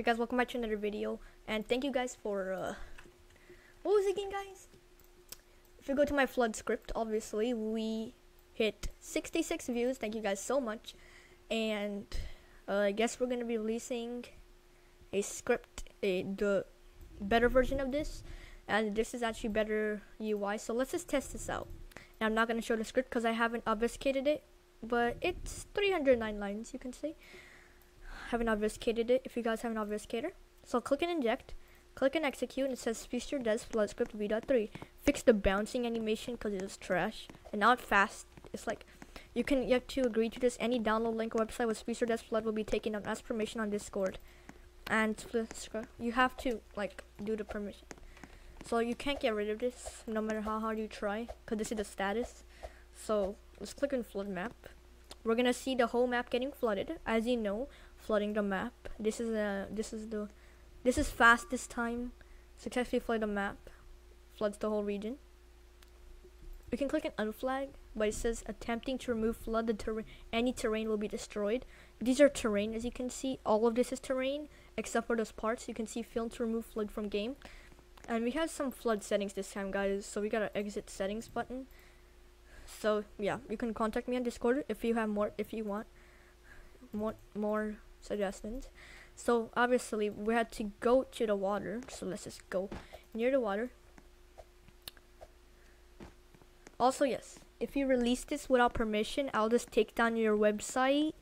Hey guys, welcome back to another video, and thank you guys for, uh, what was it again, guys? If you go to my flood script, obviously, we hit 66 views, thank you guys so much, and, uh, I guess we're gonna be releasing a script, a, the better version of this, and this is actually better UI, so let's just test this out. I'm not gonna show the script because I haven't obfuscated it, but it's 309 lines, you can see haven't obfuscated it if you guys have an obfuscator. So click and inject, click and execute, and it says Feature Des Flood Script V.3. Fix the bouncing animation because it is trash and not fast. It's like you can you have to agree to this. Any download link or website with Feature Des Flood will be taken on as permission on Discord, and you have to like do the permission. So you can't get rid of this no matter how hard you try because this is the status. So let's click on flood map. We're gonna see the whole map getting flooded. As you know, flooding the map. This is a this is the this is fast this time. Successfully flood the map. Floods the whole region. We can click an unflag, but it says attempting to remove flood the terrain any terrain will be destroyed. These are terrain as you can see. All of this is terrain except for those parts. You can see film to remove flood from game. And we have some flood settings this time guys, so we got an exit settings button. So yeah, you can contact me on Discord if you have more if you want more more suggestions. So obviously we had to go to the water. So let's just go near the water. Also, yes, if you release this without permission, I'll just take down your website,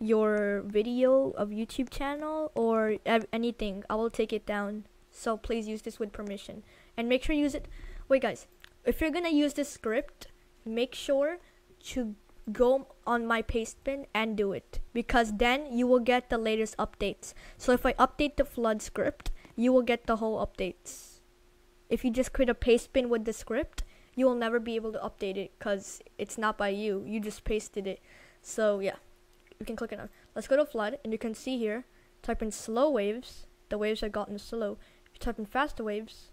your video of YouTube channel, or anything. I will take it down. So please use this with permission. And make sure you use it. Wait, guys. If you're gonna use this script, make sure to go on my pastebin and do it because then you will get the latest updates. So if i update the flood script you will get the whole updates. If you just create a pastebin with the script you will never be able to update it because it's not by you. You just pasted it. So yeah. You can click it on. Let's go to flood and you can see here type in slow waves. The waves have gotten slow. If you type in fast waves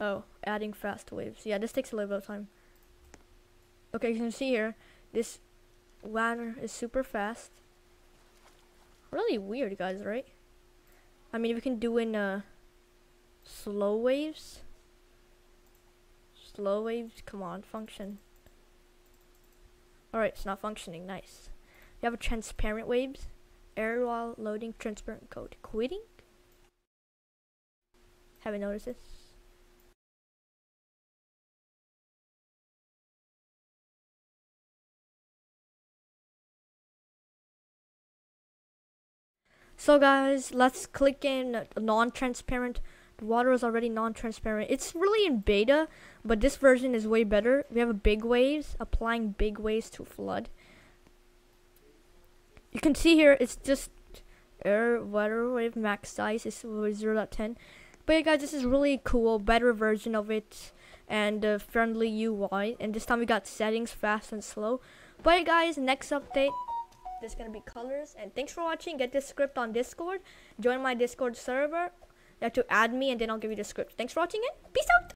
oh adding fast waves. Yeah this takes a little bit of time Okay, you can see here, this ladder is super fast. Really weird, guys, right? I mean, we can do in uh, slow waves. Slow waves, come on, function. Alright, it's not functioning, nice. You have a transparent waves, error while loading transparent code. Quitting? Haven't noticed this. So guys, let's click in non-transparent. The water is already non-transparent. It's really in beta, but this version is way better. We have a big waves, applying big waves to flood. You can see here, it's just air water wave max size is 0.10. But yeah guys, this is really cool, better version of it and uh, friendly UI. And this time we got settings fast and slow. But yeah, guys, next update there's gonna be colors. And thanks for watching. Get this script on discord. Join my discord server. You have to add me and then i'll give you the script. Thanks for watching it peace out